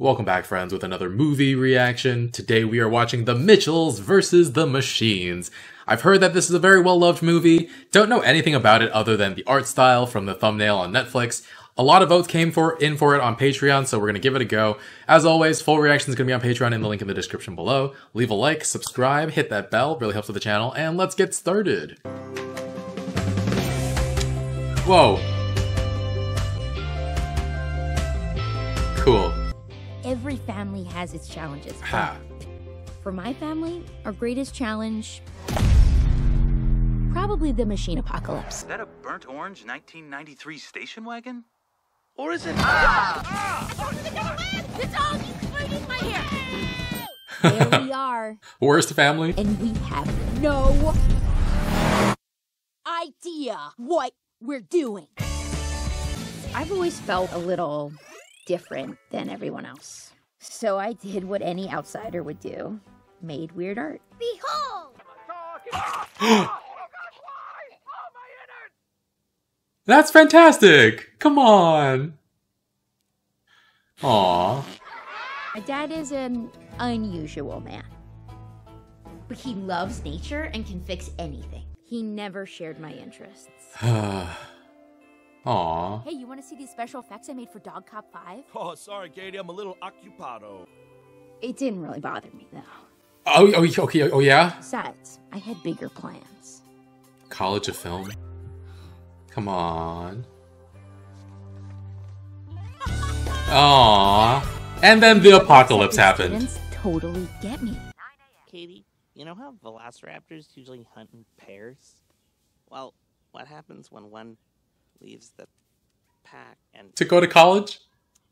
Welcome back, friends, with another movie reaction. Today we are watching The Mitchells versus the Machines. I've heard that this is a very well loved movie. Don't know anything about it other than the art style from the thumbnail on Netflix. A lot of votes came for in for it on Patreon, so we're gonna give it a go. As always, full reaction is gonna be on Patreon in the link in the description below. Leave a like, subscribe, hit that bell, really helps with the channel, and let's get started. Whoa. Cool. Every family has its challenges. Ha. For my family, our greatest challenge probably the machine apocalypse. Is that a burnt orange 1993 station wagon? Or is it? It's all including my hair. there we are, Worst family? and we have no idea what we're doing. I've always felt a little different than everyone else. So I did what any outsider would do. Made weird art. Behold! That's fantastic! Come on! Aw. My dad is an unusual man. but he loves nature and can fix anything. He never shared my interests. Aw. Hey, you want to see these special effects I made for Dog Cop 5? Oh, sorry, Katie. I'm a little occupado. It didn't really bother me, though. Oh, oh, okay, oh yeah? Besides, I had bigger plans. College of Film. Come on. Aw. And then the apocalypse happened. totally get me. Katie, you know how velociraptors usually hunt in pairs? Well, what happens when one leaves the pack and To go to college?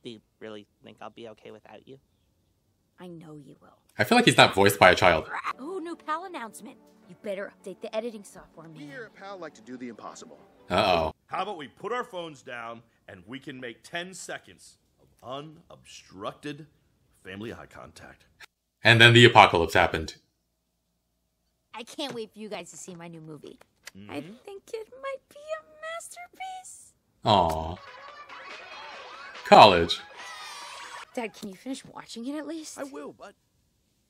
do you really think I'll be okay without you? I know you will. I feel like he's not voiced by a child. Oh, new PAL announcement. You better update the editing software, We man. here at PAL like to do the impossible. Uh oh. How about we put our phones down and we can make 10 seconds of unobstructed family eye contact? And then the apocalypse happened. I can't wait for you guys to see my new movie. I Mm-hmm. think it might be a masterpiece. Aw. College. Dad, can you finish watching it at least? I will, but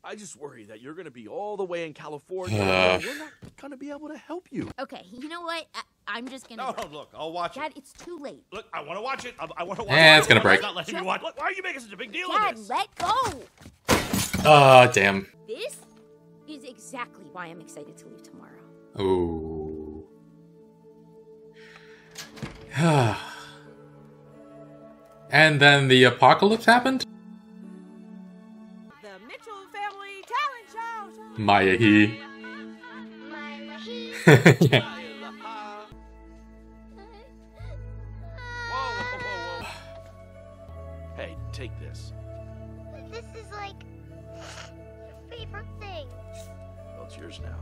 I just worry that you're going to be all the way in California. Uh. we're not going to be able to help you. Okay, you know what? I- I'm just gonna. No, no, look, I'll watch Dad, it. it's too late. Look, I want to watch it. I, I want to watch Eh, it. it's gonna I'm break. Not letting you watch. Look, why are you making such a big deal Dad, of this? let go. Ah, damn. This is exactly why I'm excited to leave tomorrow. Ooh. and then the apocalypse happened? The Mitchell Family Talent Show. Maya he. yeah. Hey, take this. This is like your favorite thing. Well, it's yours now.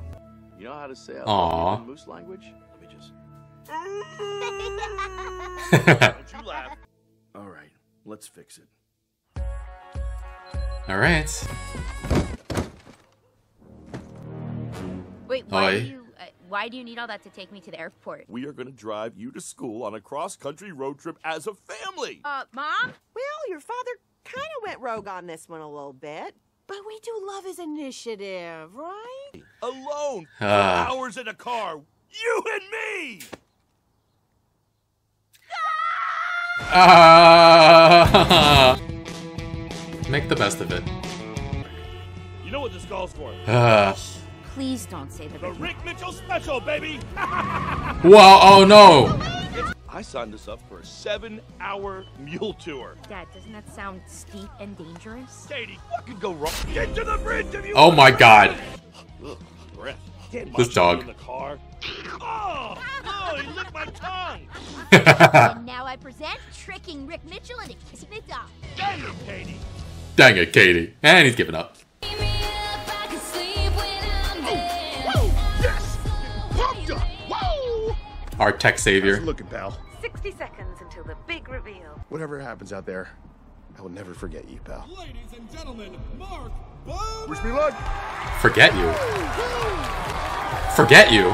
You know how to say I Aw. love in moose language? Let me just. Don't you laugh. All right, let's fix it. All right. Wait, why Oi. do you? Uh, why do you need all that to take me to the airport? We are going to drive you to school on a cross country road trip as a family. Uh, Mom? Well, your father kind of went rogue on this one a little bit. But we do love his initiative, right? Alone. Ah. Hours in a car. You and me. Ah! Make the best of it. You know what this calls for? Ah. Please don't say the. The Rick Mitchell special, baby. Whoa, oh no! I signed us up for a seven-hour mule tour. Dad, doesn't that sound steep and dangerous? Katie, what could go wrong? Get to the bridge if you Oh my god. Ugh, breath. Can't This dog. in the car. Oh, no, he licked my tongue. and now I present tricking Rick Mitchell into kissing the dog. Dang it, Katie. Dang it, Katie. And he's giving up. Oh, yes! Pumped up! Whoa! Our tech savior. it looking, pal? 60 seconds until the big reveal. Whatever happens out there, I will never forget you, pal. Ladies and gentlemen, Mark Wish me luck. Forget you. Forget you?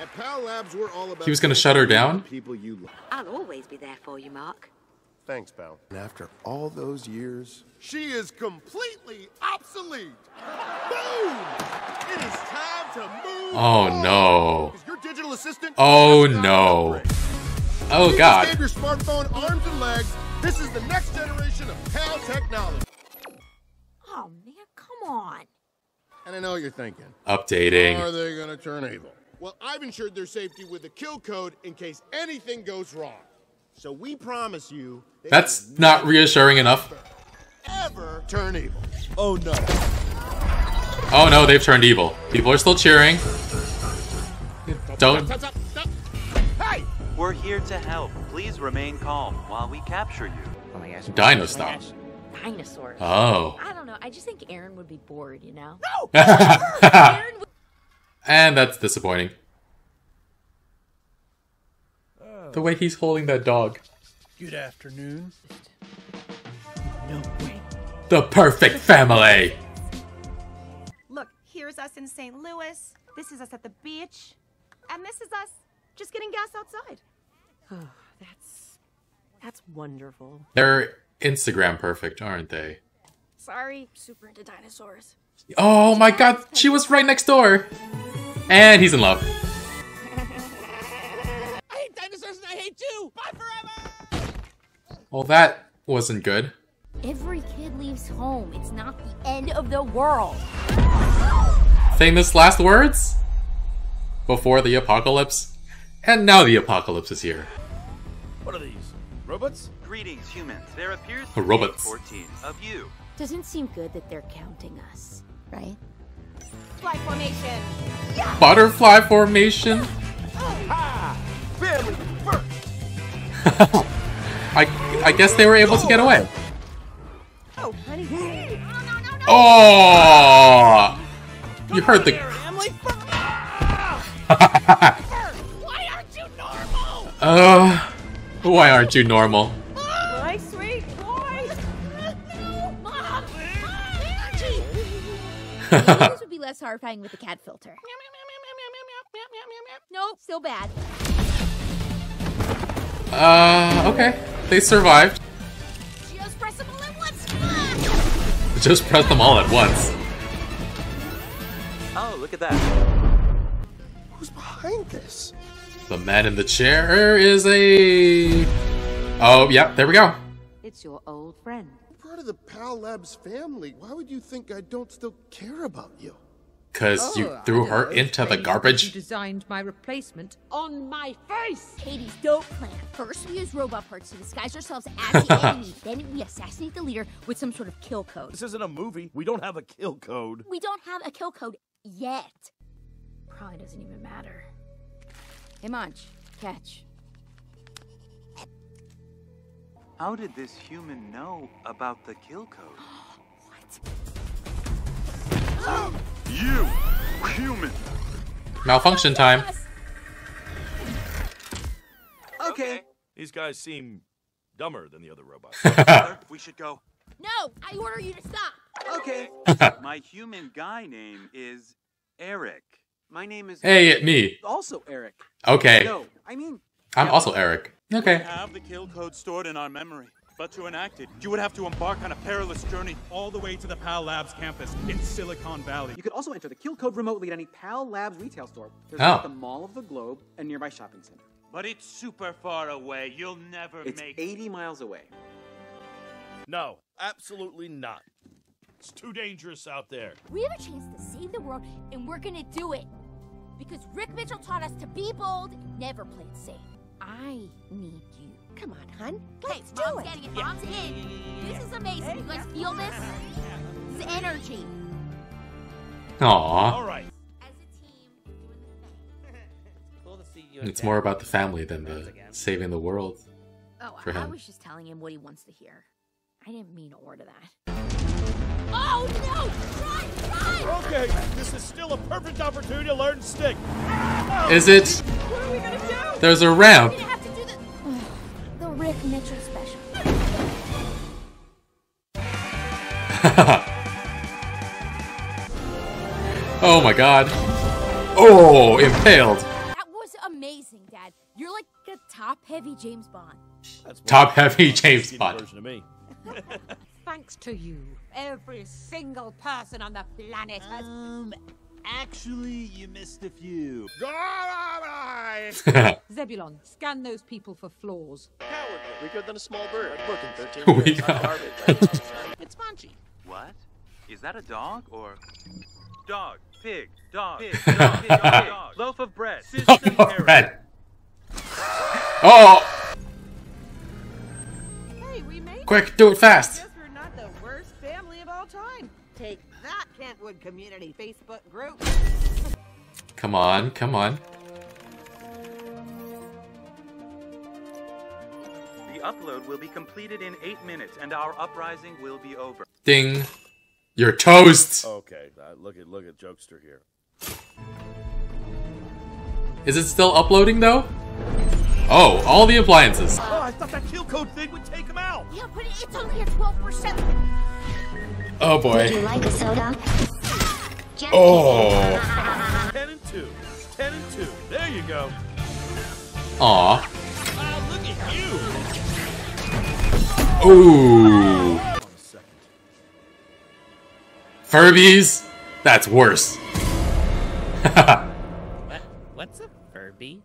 At PAL Labs, we're all about He was gonna shut her down? People you. I'll always be there for you, Mark. Thanks, pal. And after all those years, she is completely obsolete. Boom! It is time to move. Oh no. Is your digital assistant? Oh just got an no. Oh You god. just gave your smartphone arms and legs. This is the next generation of PAL technology. Oh man, come on. And I know what you're thinking. Updating. Are they gonna turn evil? Well, I've ensured their safety with a kill code in case anything goes wrong. So we promise you That's not reassuring enough. ever turn evil. Oh no. Oh no, they've turned evil. People are still cheering. Don't. Hey! We're here to help. Please remain calm while we capture you. Oh my gosh. Dino stop. Gosh. Dinosaurs. Oh. I don't know. I just think Aaron would be bored, you know? No. and that's disappointing. Oh. The way he's holding that dog. Good afternoon. No way. The perfect family. Look, here's us in St. Louis. This is us at the beach. And this is us just getting gas outside. Oh, that's that's wonderful. They're Instagram perfect, aren't they? Sorry, super into dinosaurs. Oh my god, she was right next door. And he's in love. I hate dinosaurs and I hate you. Bye forever. Well, that wasn't good. Every kid leaves home. It's not the end of the world. Famous last words? Before the apocalypse? And now the apocalypse is here. What are these? Robots? Greetings, humans. There appears to Robots. be 14 of you. Doesn't seem good that they're counting us, right? Fly formation. Butterfly formation? Family first. I, I guess they were able to get away. Oh, honey. Oh! You heard the. Family. Why aren't you normal? Uh, why aren't you normal? This would be less horrifying with the cat filter. Nope, still bad. Uh, okay. They survived. Just press them all at once. Just press them all at once. Oh, look at that. Who's behind this? The man in the chair is a. Oh, yeah, there we go. It's your old friend. Part of the PAL Labs family. Why would you think I don't still care about you? Because you oh, threw her into the garbage. designed my replacement on my face. Katie's dope plan. First, we use robot parts to disguise ourselves as the enemy. Then we assassinate the leader with some sort of kill code. This isn't a movie. We don't have a kill code. We don't have a kill code yet. Probably doesn't even matter. Hey, Munch, catch. How did this human know about the kill code? what? You, human. Malfunction time. Okay. These guys seem dumber than the other robots. We should go. No, I order you to stop. Okay. My human guy name is Eric. My name is Hey, me. Also Eric. Okay. No, I mean I'm also Eric. We Okay. have the kill code stored in our memory. But to enact it, you would have to embark on a perilous journey all the way to the PAL Labs campus in Silicon Valley. You could also enter the kill code remotely at any PAL Labs retail store. There's Oh. one at the Mall of the Globe and nearby shopping center. But it's super far away. You'll never It's make 80 miles away. no, absolutely not. It's too dangerous out there. We have a chance to save the world, and we're gonna do it. Because Rick Mitchell taught us to be bold, and never play it safe. I need you. Come on, hun. Let's do Mom's it. getting it. Mom's in. This is amazing. You guys feel this? This energy. Aw. All right. Cool to see you. It's more about the family than the saving the world. Oh, For I, I was just telling him what he wants to hear. I didn't mean to order that. Oh no! Run! Run! Okay, this is still a perfect opportunity to learn stick. Is it? What are we gonna do? There's a ramp. We're gonna have to do the the Rick Mitchell special. oh my god. Oh, impaled. That was amazing, Dad. You're like a top-heavy James Bond. Top heavy James Bond. version of me. Thanks to you, every single person on the planet has. Um, actually, you missed a few. Zebulon, scan those people for flaws. Weaker than a small bird. Working 13 We years on got- garbage. It's Munchie. What? Is that a dog or dog? Pig. Dog. Pig. Dog. Pig. Dog. dog. Loaf of bread. System error. Red. Oh! Hey, we made Quick, do it fast. We're not the worst family of all time. Take that, Kentwood Community Facebook group. Come on, come on. Upload will be completed in eight minutes, and our uprising will be over. Ding. You're toast. Okay, uh, look at look at jokester here. Is it still uploading though? Oh, all the appliances. Oh, I thought that kill code thing would take him out. Yeah, but it's only at 12%. Oh boy. Would you like a soda? Oh. Ten and two. Ten and two. There you go. Aw. Ooh. Furbies? That's worse. What? What's a Furby?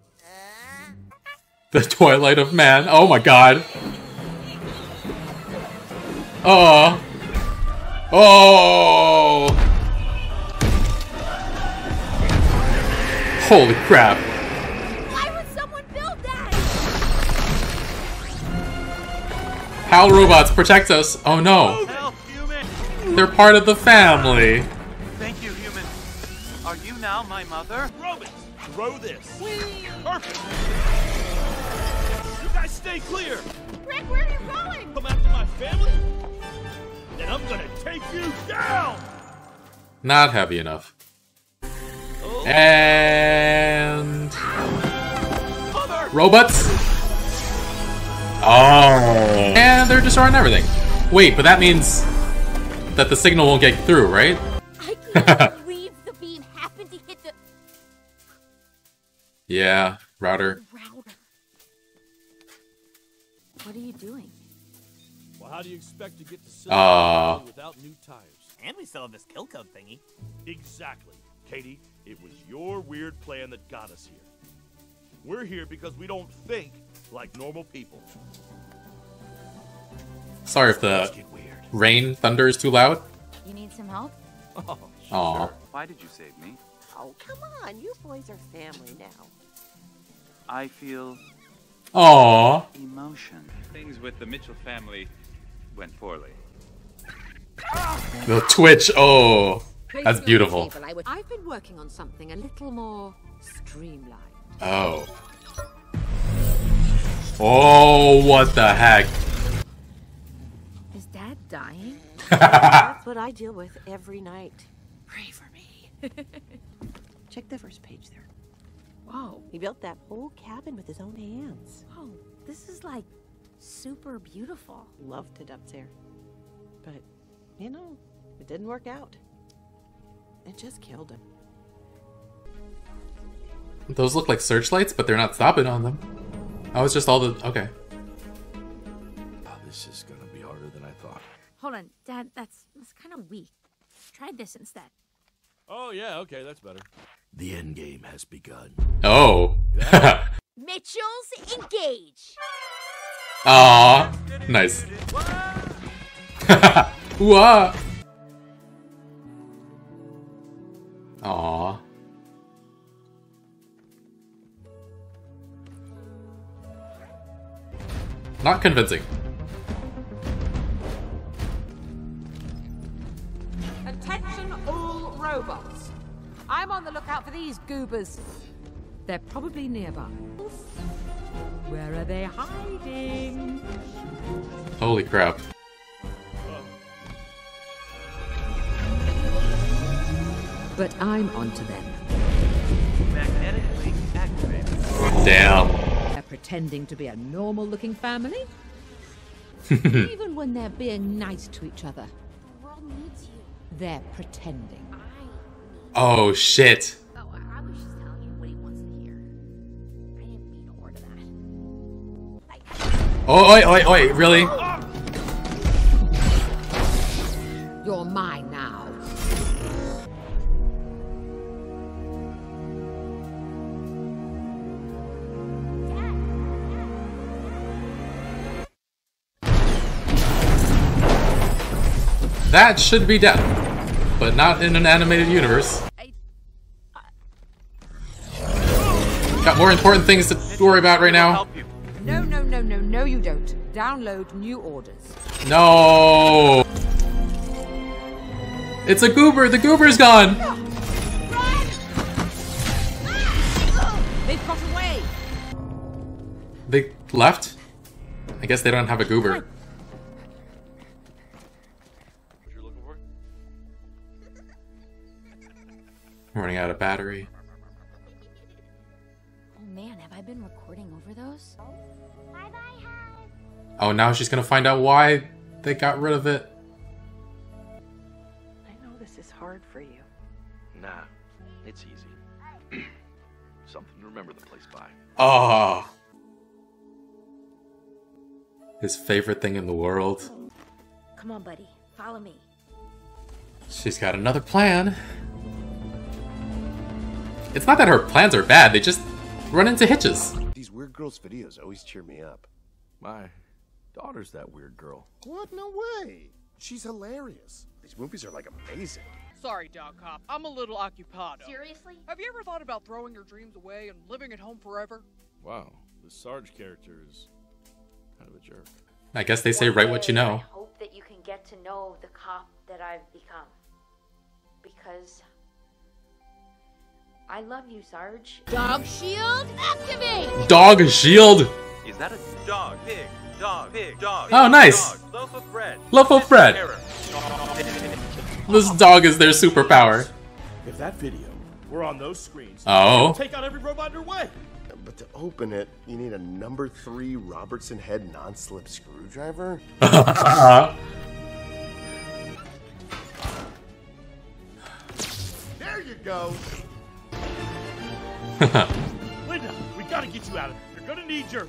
the Twilight of Man. Oh my god. Oh. Oh. Holy crap. Hal robots protect us. Oh no. Help! They're part of the family. Thank you, human. Are you now my mother? Robots, throw this. Perfect. You guys stay clear. Rick, where are you going? Come after my family? Then I'm gonna take you down. Not heavy enough. And robots. Oh, and they're destroying everything. Wait, but that means that the signal won't get through, right? I can't believe the beam happened to hit the Yeah, router. router. What are you doing? Well, how do you expect to get to Uh. without new tires? And we still have this kill code thingy. Exactly. Katie, it was your weird plan that got us here. We're here because we don't think like normal people. Sorry if the rain thunder is too loud. You need some help? Oh, Aw. Why did you save me? Oh, come on. You boys are family now. I feel Aw. emotion. Things with the Mitchell family went poorly. The Twitch. Oh, that's beautiful. I've been working on something a little more streamlined. Oh. Oh, what the heck? Is Dad dying? That's what I deal with every night. Pray for me. Check the first page there. Whoa. He built that whole cabin with his own hands. Oh, This is like super beautiful. Loved it up there. But, you know, it didn't work out. It just killed him. Those look like searchlights, but they're not stopping on them. Oh, it's just all the. Okay. Oh, this is gonna be harder than I thought. Hold on, Dad. That's that's kind of weak. Try this instead. Oh yeah, okay, that's better. The end game has begun. Oh. Mitchell's engage. Aw. Nice. Whoa. Aw. Not convincing. Attention, all robots. I'm on the lookout for these goobers. They're probably nearby. Where are they hiding? Holy crap. But I'm onto them. Magnetic link activated. Damn. They're pretending to be a normal looking family. Even when they're being nice to each other, The world needs you. they're pretending. Oh shit. Oh, I I was just That should be death, but not in an animated universe. Got more important things to worry about right now. No, no, no, no, no, you don't. Download new orders. No! It's a goober! The goober's gone! They've got away. They left? I guess they don't have a goober. Running out of battery. Oh man, have I been recording over those? Bye bye, house. Oh, now she's gonna find out why they got rid of it. I know this is hard for you. Nah, it's easy. Something to remember the place by. Oh. His favorite thing in the world. Come on, buddy. Follow me. She's got another plan. It's not that her plans are bad, they just run into hitches. These weird girls' videos always cheer me up. My daughter's that weird girl. What? No way. She's hilarious. These movies are like amazing. Sorry, Dog Cop. I'm a little occupado. Seriously? Have you ever thought about throwing your dreams away and living at home forever? Wow, the Sarge character is kind of a jerk. I guess they say write what you know. I Hope that you can get to know the cop that I've become. Because I love you, Sarge. Dog shield activate! Dog shield! Is that a dog? Pig. Dog. Pig. Dog. Oh, nice. Dog. Loaf of bread. Loaf of bread. This dog is their superpower. If that video were on those screens, Oh. take out every robot in your way. But to open it, you need a number three Robertson head non-slip screwdriver. there you go. Linda, we gotta get you out of here. You're gonna need your.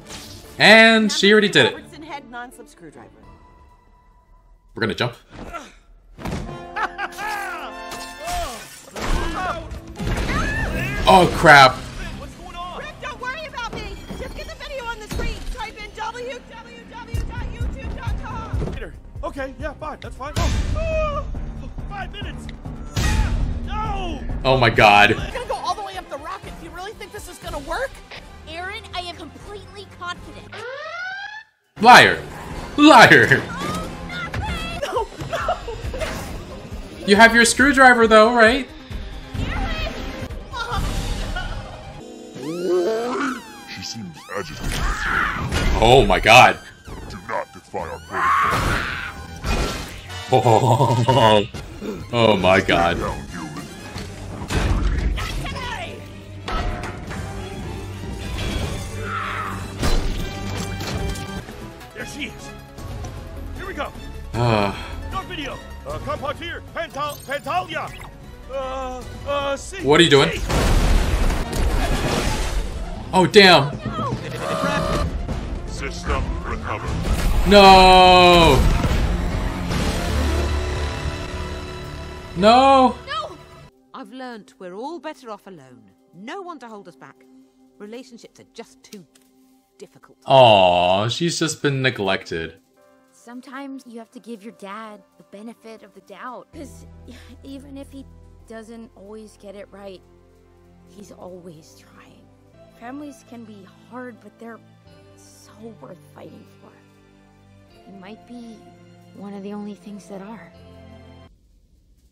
and she already did it. Head screwdriver. We're gonna jump. Oh crap. Rick, don't worry about me. Just get the video on the screen. Type in www.youtube.com. Peter. Okay, yeah, fine, that's fine. Oh, oh, five minutes. No. Oh my god. You're gonna go all the way up the rocket. Do you really think this is gonna work? Aaron, I am completely confident. Liar. Liar. Oh, no, no. You have your screwdriver though, right? She seems agitated. Oh my god. Do not defy our protocol. Oh, oh my god. Pantalia. Uh, uh, see. what are you doing? Oh damn. System recovered. No. No. I've learnt we're all better off alone. No one to hold us back. Relationships are just too difficult. Aw, she's just been neglected. Sometimes you have to give your dad the benefit of the doubt. Because even if he doesn't always get it right, he's always trying. Families can be hard, but they're so worth fighting for. It might be one of the only things that are.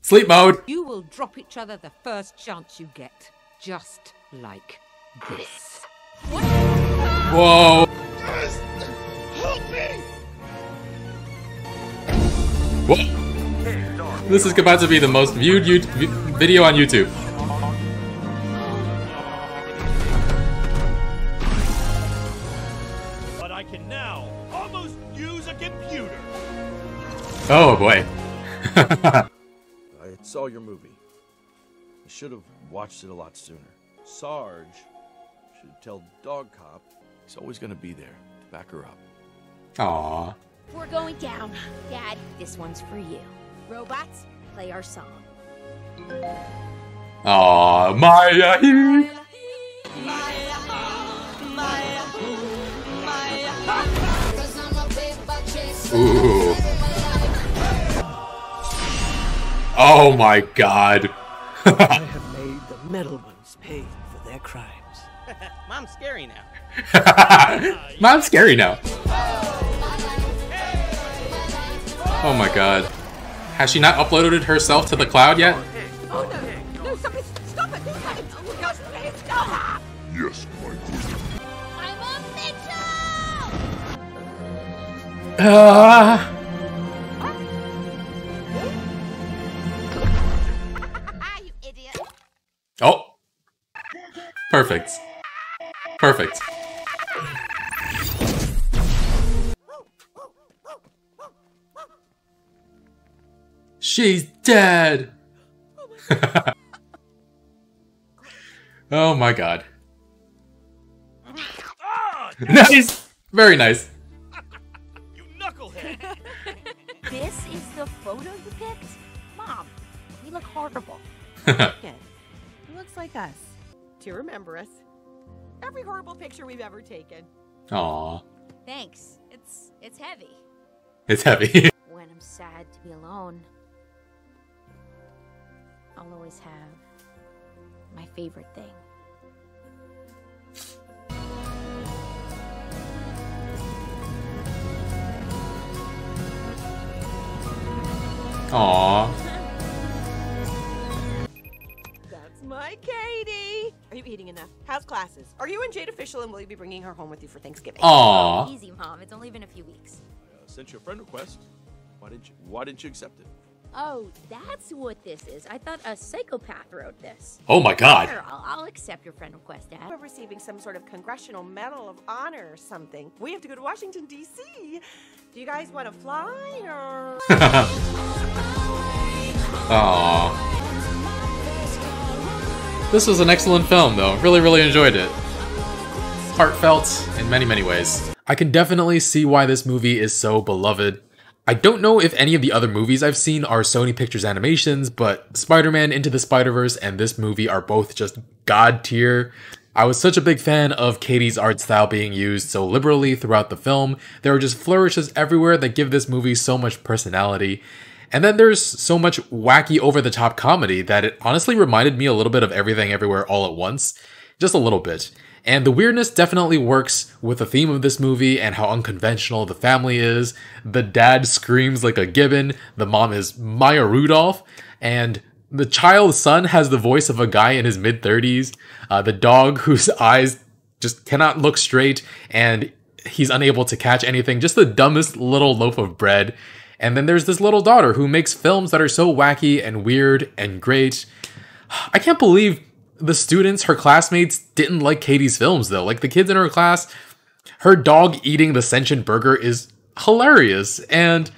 Sleep mode. You will drop each other the first chance you get. Just like this. Whoa. Help me. Whoa. This is about to be the most viewed YouTube video on YouTube. But I can now almost use a computer. Oh boy. I saw your movie. I should have watched it a lot sooner. Sarge should tell Dog Cop he's always going to be there to back her up. Aw. We're going down. Dad, this one's for you. Robots, play our song. Aw, Maya. Ooh. Oh my god. I have made the metal ones pay for their crimes. Mom's scary now. Mom's scary now. Oh. Oh my god. Has she not uploaded herself to the cloud yet? No! No, stop it! Stop it! My gosh, please stop! Yes, my queen. Ah. Oh. Perfect. Perfect. She's dead. oh my god. nice. Very nice. You knucklehead. This is the photo you picked? Mom, we look horrible. He looks like us. Do you remember us? Every horrible picture we've ever taken. Aw. Thanks. It's it's heavy. It's heavy. When I'm sad to be alone, I'll always have my favorite thing. Aw. That's my Katie. Are you eating enough? How's classes? Are you and Jade official and will you be bringing her home with you for Thanksgiving? Aw. Easy, Mom. It's only been a few weeks. Uh, sent you a friend request. Why didn't you? Why didn't you accept it? Oh, that's what this is. I thought a psychopath wrote this. Oh my god. Sure, I'll, I'll accept your friend request, Dad. We're receiving some sort of congressional medal of honor or something. We have to go to Washington, D.C. Do you guys want to fly or? Aw. This was an excellent film, though. Really, really enjoyed it. Heartfelt in many, many ways. I can definitely see why this movie is so beloved. I don't know if any of the other movies I've seen are Sony Pictures animations, but Spider Man Into the Spider Verse and this movie are both just god tier. I was such a big fan of Katie's art style being used so liberally throughout the film. There are just flourishes everywhere that give this movie so much personality. And then there's so much wacky over the top comedy that it honestly reminded me a little bit of Everything Everywhere All at Once. Just a little bit. And the weirdness definitely works with the theme of this movie and how unconventional the family is. The dad screams like a gibbon, the mom is Maya Rudolph, and the child's son has the voice of a guy in his mid 30s. Uh, the dog whose eyes just cannot look straight and he's unable to catch anything, just the dumbest little loaf of bread. And then there's this little daughter who makes films that are so wacky and weird and great. I can't believe the students, her classmates, didn't like Katie's films though. Like the kids in her class, her dog eating the sentient burger is hilarious. And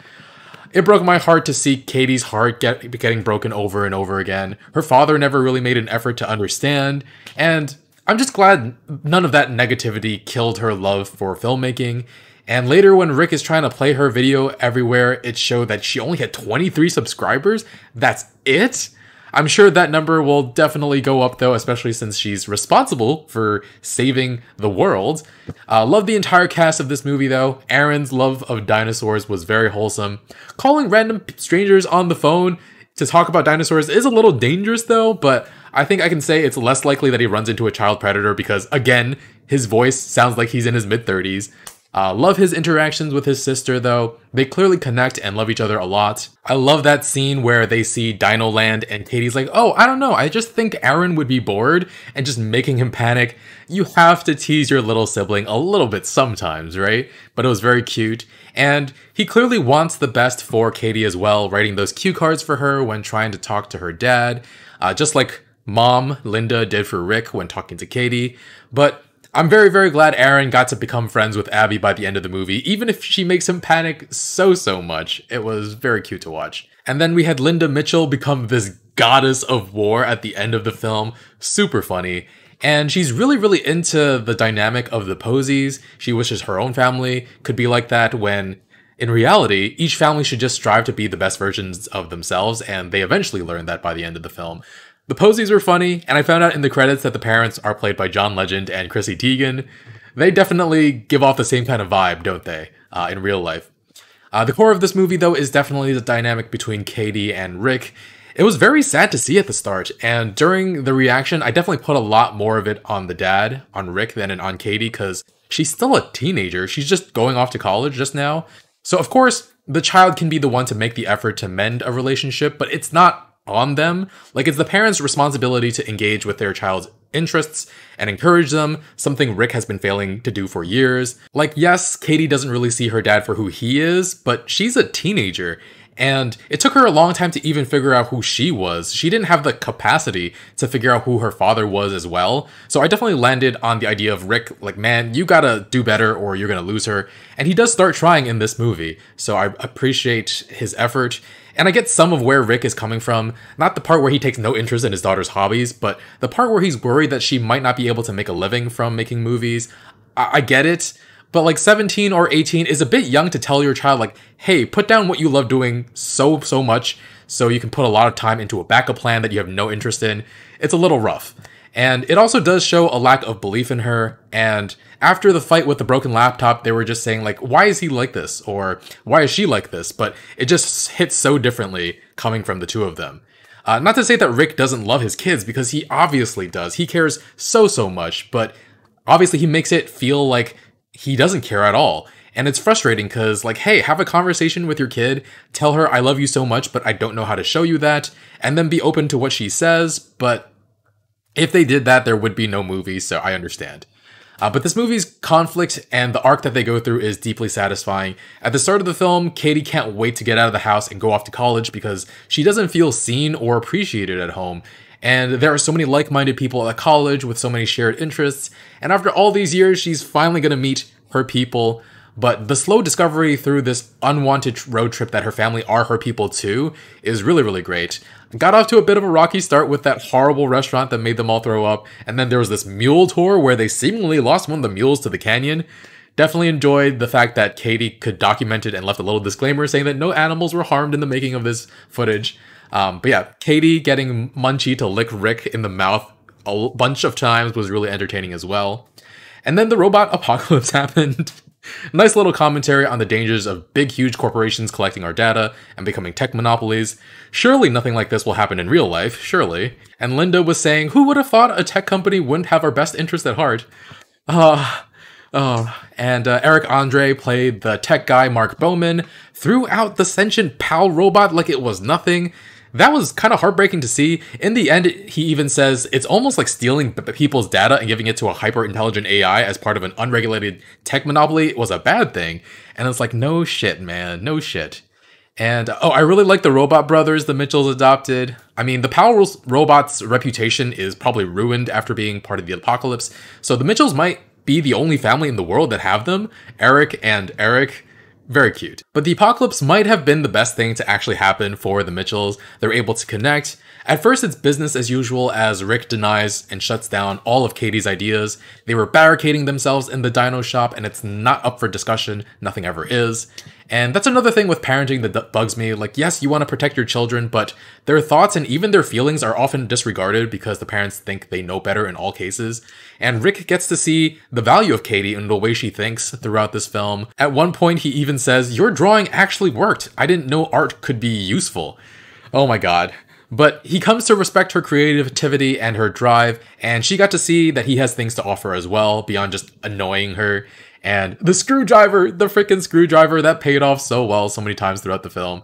it broke my heart to see Katie's heart get, getting broken over and over again. Her father never really made an effort to understand. And I'm just glad none of that negativity killed her love for filmmaking. And later, when Rick is trying to play her video everywhere, it showed that she only had 23 subscribers. That's it? I'm sure that number will definitely go up though, especially since she's responsible for saving the world. Uh, love the entire cast of this movie though. Aaron's love of dinosaurs was very wholesome. Calling random strangers on the phone to talk about dinosaurs is a little dangerous though, but I think I can say it's less likely that he runs into a child predator because, again, his voice sounds like he's in his mid 30s. Uh, love his interactions with his sister, though. They clearly connect and love each other a lot. I love that scene where they see Dino Land and Katie's like, oh, I don't know, I just think Aaron would be bored and just making him panic. You have to tease your little sibling a little bit sometimes, right? But it was very cute. And he clearly wants the best for Katie as well, writing those cue cards for her when trying to talk to her dad, uh, just like mom, Linda, did for Rick when talking to Katie. But I'm very, very glad Aaron got to become friends with Abby by the end of the movie, even if she makes him panic so, so much. It was very cute to watch. And then we had Linda Mitchell become this goddess of war at the end of the film. Super funny. And she's really, really into the dynamic of the Poseys. She wishes her own family could be like that when in reality, each family should just strive to be the best versions of themselves, and they eventually learn that by the end of the film. The Poseys were funny, and I found out in the credits that the parents are played by John Legend and Chrissy Teigen. They definitely give off the same kind of vibe, don't they, uh, in real life? Uh, the core of this movie, though, is definitely the dynamic between Katie and Rick. It was very sad to see at the start, and during the reaction, I definitely put a lot more of it on the dad, on Rick, than on Katie, because she's still a teenager. She's just going off to college just now. So, of course, the child can be the one to make the effort to mend a relationship, but it's not on them. Like, it's the parents' responsibility to engage with their child's interests and encourage them, something Rick has been failing to do for years. Like, yes, Katie doesn't really see her dad for who he is, but she's a teenager and it took her a long time to even figure out who she was. She didn't have the capacity to figure out who her father was as well. So I definitely landed on the idea of Rick, like, man, you gotta do better or you're gonna lose her. And he does start trying in this movie. So I appreciate his effort. And I get some of where Rick is coming from. Not the part where he takes no interest in his daughter's hobbies, but the part where he's worried that she might not be able to make a living from making movies. I, I get it but like 17 or 18 is a bit young to tell your child like hey put down what you love doing so so much so you can put a lot of time into a backup plan that you have no interest in it's a little rough and it also does show a lack of belief in her and after the fight with the broken laptop they were just saying like why is he like this or why is she like this but it just hits so differently coming from the two of them uh, not to say that rick doesn't love his kids because he obviously does he cares so so much but obviously he makes it feel like he doesn't care at all. And it's frustrating because, like, hey, have a conversation with your kid, tell her, I love you so much, but I don't know how to show you that, and then be open to what she says. But if they did that, there would be no movie, so I understand. Uh, but this movie's conflict and the arc that they go through is deeply satisfying. At the start of the film, Katie can't wait to get out of the house and go off to college because she doesn't feel seen or appreciated at home. And there are so many like minded people at college with so many shared interests. And after all these years, she's finally going to meet her people. But the slow discovery through this unwanted road trip that her family are her people too is really, really great. Got off to a bit of a rocky start with that horrible restaurant that made them all throw up. And then there was this mule tour where they seemingly lost one of the mules to the canyon. Definitely enjoyed the fact that Katie could document it and left a little disclaimer saying that no animals were harmed in the making of this footage. Um, but yeah, Katie getting Munchie to lick Rick in the mouth a bunch of times was really entertaining as well. And then the robot apocalypse happened. Nice little commentary on the dangers of big, huge corporations collecting our data and becoming tech monopolies. Surely nothing like this will happen in real life, surely. And Linda was saying, Who would have thought a tech company wouldn't have our best interest at heart? Ah. Uh, Oh, and uh, Eric Andre played the tech guy Mark Bowman, threw out the sentient PAL robot like it was nothing, that was kind of heartbreaking to see. In the end, he even says it's almost like stealing people's data and giving it to a hyper intelligent AI as part of an unregulated tech monopoly was a bad thing. And it's like, no shit, man, no shit. And oh, I really like the Robot Brothers the Mitchells adopted. I mean, the Power Robot's reputation is probably ruined after being part of the apocalypse. So the Mitchells might be the only family in the world that have them. Eric and Eric very cute. But the apocalypse might have been the best thing to actually happen for the Mitchells. They're able to connect. At first, it's business as usual as Rick denies and shuts down all of Katie's ideas. They were barricading themselves in the dino shop, and it's not up for discussion. Nothing ever is. And that's another thing with parenting that bugs me. Like, yes, you want to protect your children, but their thoughts and even their feelings are often disregarded because the parents think they know better in all cases. And Rick gets to see the value of Katie and the way she thinks throughout this film. At one point, he even says, Your drawing actually worked. I didn't know art could be useful. Oh my god. But he comes to respect her creativity and her drive, and she got to see that he has things to offer as well beyond just annoying her. And the screwdriver, the freaking screwdriver, that paid off so well so many times throughout the film.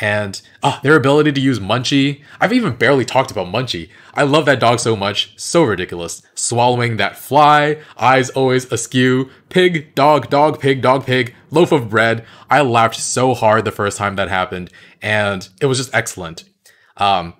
And ah, their ability to use Munchie. I've even barely talked about Munchie. I love that dog so much. So ridiculous. Swallowing that fly, eyes always askew, pig, dog, dog, pig, dog, pig, loaf of bread. I laughed so hard the first time that happened, and it was just excellent. Um,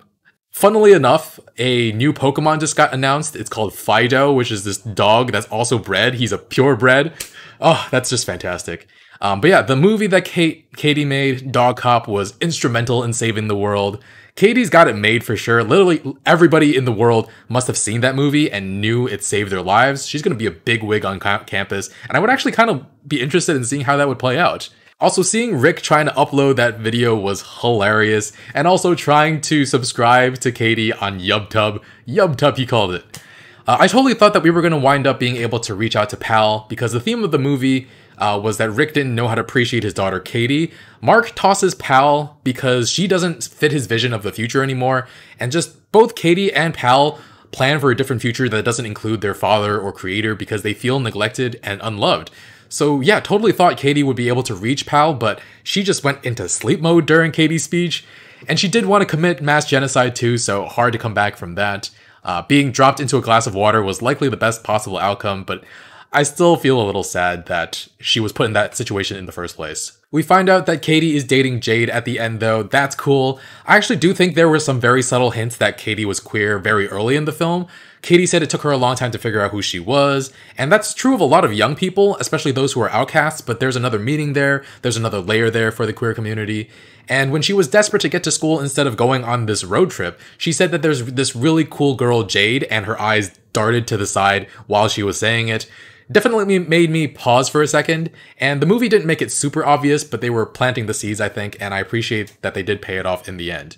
Funnily enough, a new Pokemon just got announced. It's called Fidough, which is this dog that's also bred. He's a purebred. Oh, that's just fantastic. Um, but yeah, the movie that Kate Katie made, Dog Cop, was instrumental in saving the world. Katie's got it made for sure. Literally everybody in the world must have seen that movie and knew it saved their lives. She's going to be a big wig on campus, and I would actually kind of be interested in seeing how that would play out. Also, seeing Rick trying to upload that video was hilarious, and also trying to subscribe to Katie on YubTub. YubTub, he called it. Uh, I totally thought that we were going to wind up being able to reach out to Pal because the theme of the movie uh, was that Rick didn't know how to appreciate his daughter Katie. Mark tosses Pal because she doesn't fit his vision of the future anymore, and just both Katie and Pal plan for a different future that doesn't include their father or creator because they feel neglected and unloved. So yeah, totally thought Katie would be able to reach Pal, but she just went into sleep mode during Katie's speech, and she did want to commit mass genocide too, so hard to come back from that. Uh, being dropped into a glass of water was likely the best possible outcome, but I still feel a little sad that she was put in that situation in the first place. We find out that Katie is dating Jade at the end, though. That's cool. I actually do think there were some very subtle hints that Katie was queer very early in the film. Katie said it took her a long time to figure out who she was, and that's true of a lot of young people, especially those who are outcasts, but there's another meaning there, there's another layer there for the queer community. And when she was desperate to get to school instead of going on this road trip, she said that there's this really cool girl, Jade, and her eyes darted to the side while she was saying it definitely made me pause for a second. And the movie didn't make it super obvious, but they were planting the seeds, I think, and I appreciate that they did pay it off in the end.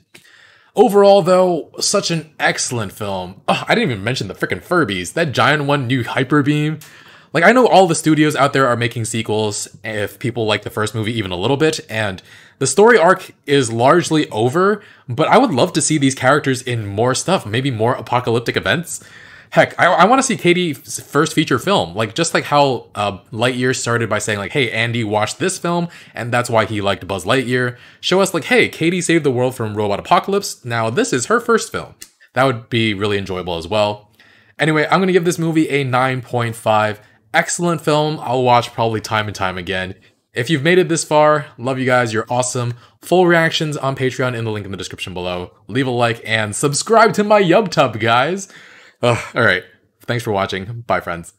Overall, though, such an excellent film. Oh, I didn't even mention the freaking Furbies. That giant one, new Hyper Beam. Like, I know all the studios out there are making sequels if people like the first movie even a little bit, and the story arc is largely over, but I would love to see these characters in more stuff, maybe more apocalyptic events. Heck, I, I want to see Katie's first feature film, like just like how uh, Lightyear started by saying like, "Hey, Andy watched this film, and that's why he liked Buzz Lightyear." Show us like, "Hey, Katie saved the world from robot apocalypse. Now this is her first film." That would be really enjoyable as well. Anyway, I'm gonna give this movie a 9.5. Excellent film. I'll watch probably time and time again. If you've made it this far, love you guys. You're awesome. Full reactions on Patreon in the link in the description below. Leave a like and subscribe to my YubTub, guys. Oh, all right. Thanks for watching. Bye, friends.